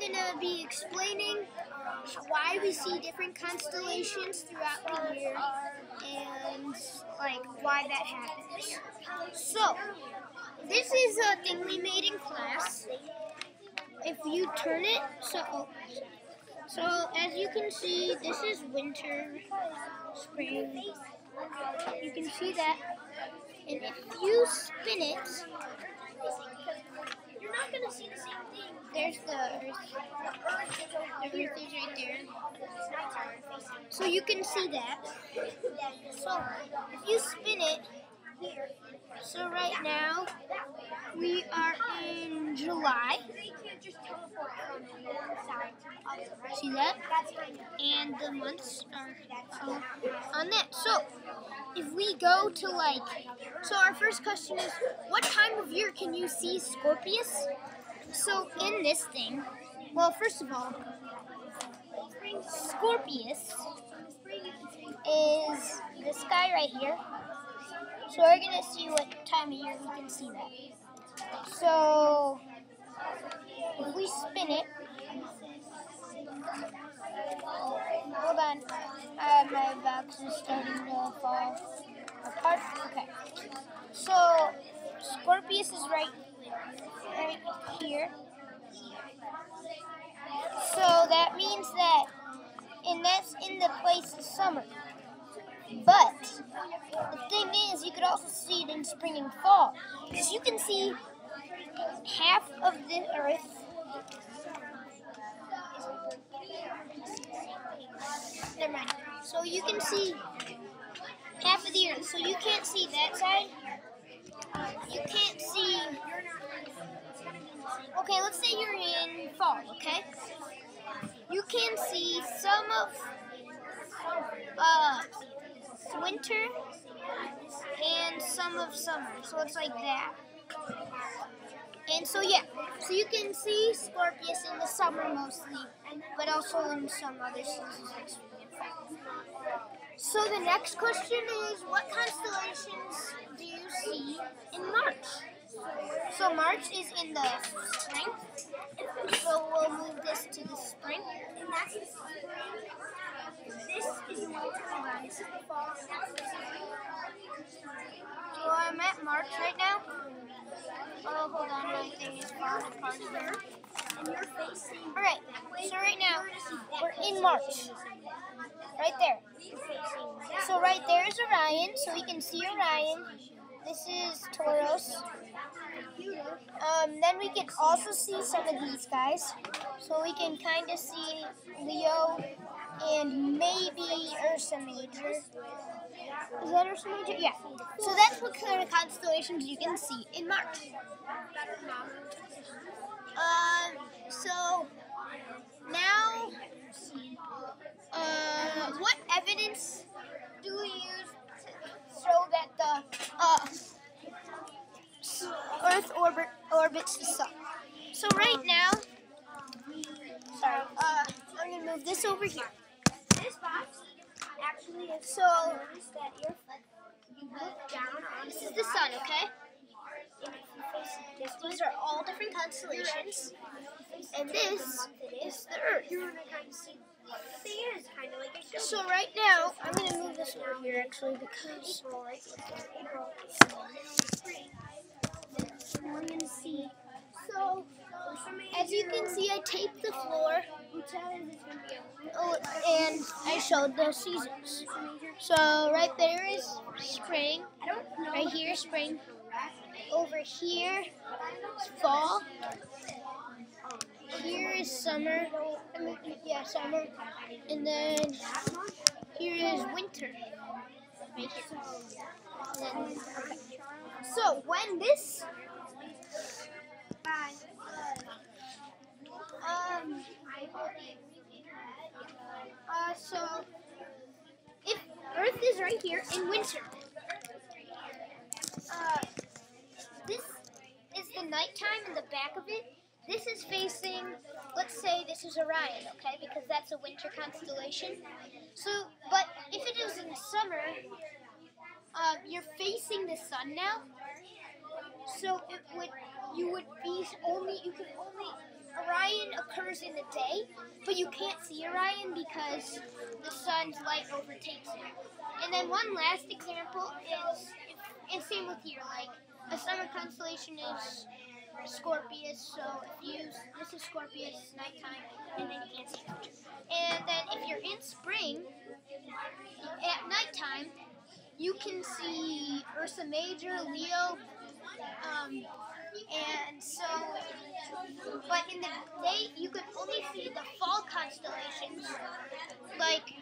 going to be explaining um, why we see different constellations throughout the year and like why that happens. So, this is a thing we made in class. If you turn it, so so as you can see, this is winter, spring. You can see that, and if you spin it, you're not gonna see the same thing. There's the Earth. The Earth is right there. So you can see that. So if you spin it, so right now we are in July. See that? And the months are on that. So if we go to like, so our first question is, what time of year can you see Scorpius? So in this thing, well, first of all, Scorpius is the sky right here. So we're gonna see what time of year we can see that. So if we spin it, hold on, starting to fall apart. Okay, so Scorpius is right, right here. So that means that, and that's in the place of summer. But the thing is, you could also see it in spring and fall. Because you can see half of the earth. Never mind. So you can see half of the earth. So you can't see that side. You can't see. Okay, let's say you're in fall, okay? You can see some of uh, winter and some of summer. So it's like that. And so yeah, so you can see Scorpius in mostly, but also in some other seasons and fall. So the next question is, what constellations do you see in March? So March is in the spring. So we'll move this to the spring. And that's the spring. This is winter fall. So I'm at March right now. Oh, hold on, my thing is falling apart here. Facing. Alright, so right now, we're in March. Right there. So right there is Orion, so we can see Orion. This is Taurus. Um, then we can also see some of these guys. So we can kind of see Leo and maybe Ursa Major. Is that Ursa Major? Yeah. So that's what kind of constellations you can see in March. Um, so now, uh, what evidence do we use to show that the uh, Earth orbit orbits the sun? So right now, sorry, uh, I'm gonna move this over here. This box actually is So that you're, you look down on this is the sun, okay? and if you face this These are all different constellations, and this is the Earth. So right now, I'm gonna move this over here actually because. I'm gonna see. So as you can see, I taped the floor, oh, and I showed the seasons. So right there is spring. Right here, spring. Over here is fall. Here is summer. I mean, yeah, summer. And then here is winter. Then, okay. So when this um uh so if Earth is right here in winter. Uh this is the nighttime in the back of it. This is facing let's say this is Orion, okay, because that's a winter constellation. So but if it is in the summer, um, you're facing the sun now. So it would you would be only you could only Orion occurs in the day, but you can't see Orion because the sun's light overtakes it. And then one last example is, and same with here, like a summer constellation is Scorpius. So if you this is Scorpius nighttime, and then you can't see it. And then if you're in spring at nighttime, you can see Ursa Major, Leo, um, and so. But in the day, you can only see the fall constellations, like